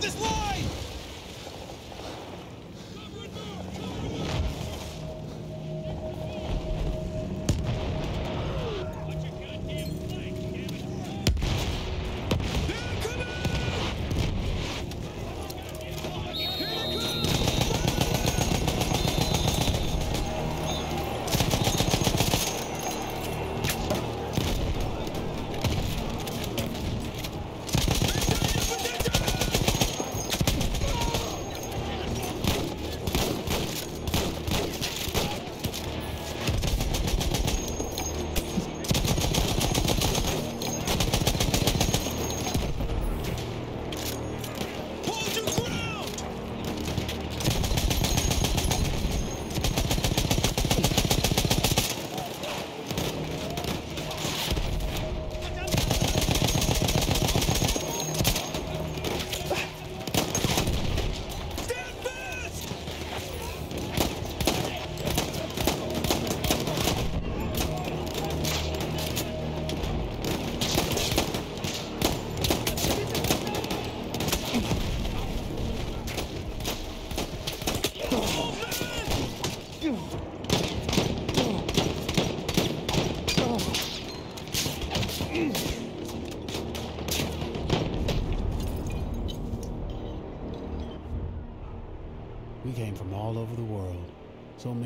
this line!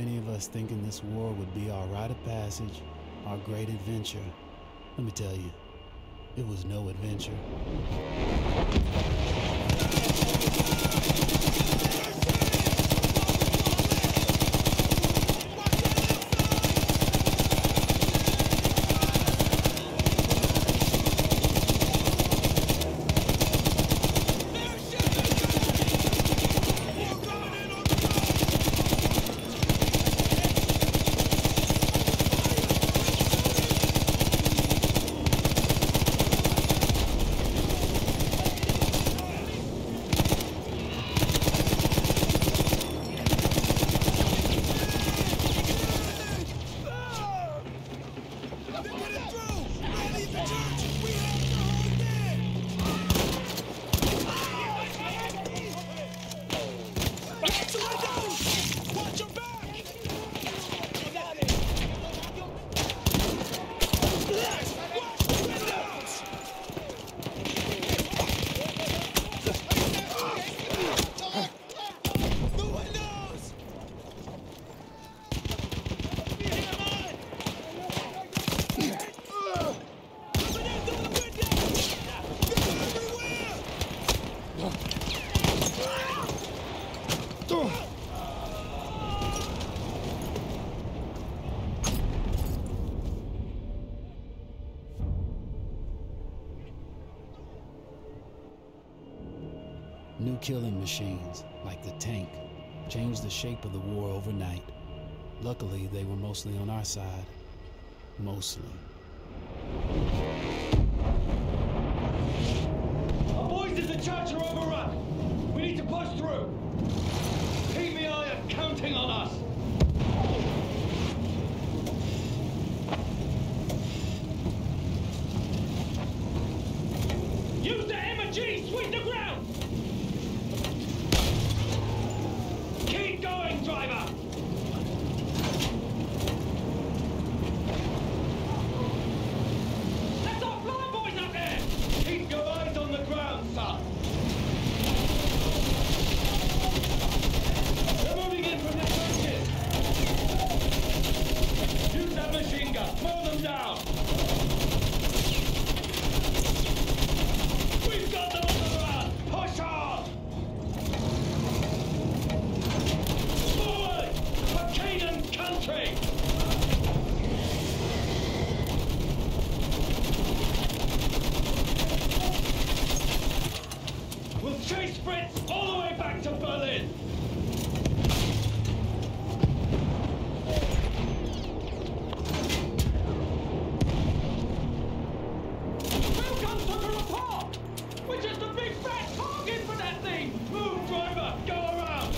Many of us thinking this war would be our rite of passage, our great adventure. Let me tell you, it was no adventure. They're getting through! Rally the church! We have to hold it! Get to windows! Watch your back! Watch the windows! The windows! Coming in through the windows! They're everywhere! New killing machines, like the tank, changed the shape of the war overnight. Luckily, they were mostly on our side. Mostly. Our boys in the church are overrun. We need to push through. PBI are counting on us. Use the M&G! Sweep the ground! Keep going, flying boys up there! Keep your eyes on the ground, son! They're moving in from the trenches! Use that machine gun! Them down! We've got them on the run! Push on! Forward! For King and country! We'll chase Fritz all the way back to Berlin! Who comes to her apart? We're just a big fat target for that thing! Move, driver! Go around!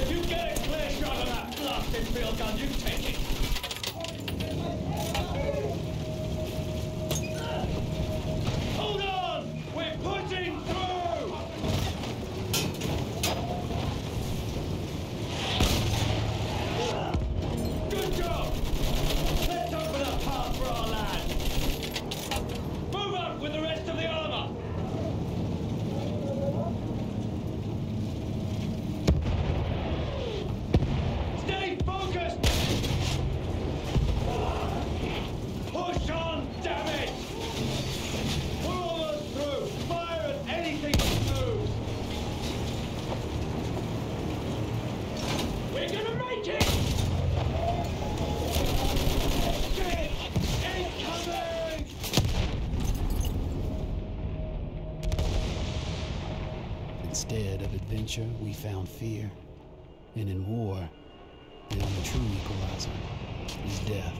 If you get a clear shot of that blasted field gun, you take it! Hold on! We're pushing through! Instead of adventure, we found fear. And in war, the only true equalizer is death.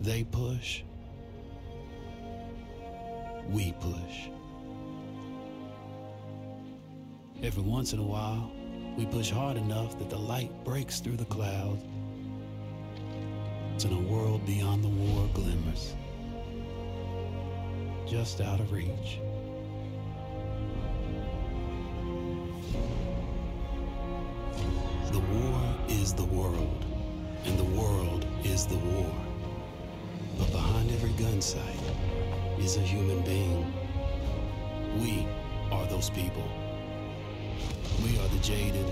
They push. We push. Every once in a while, we push hard enough that the light breaks through the clouds. And a world beyond the war glimmers. Just out of reach. Is the world, and the world is the war. But behind every gun sight is a human being. We are those people. We are the jaded,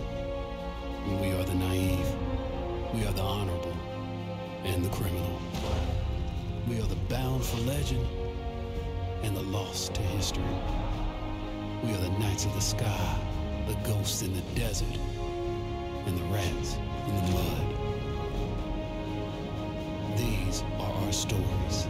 and we are the naive. We are the honorable and the criminal. We are the bound for legend and the lost to history. We are the knights of the sky, the ghosts in the desert, and the rats in the mud. These are our stories.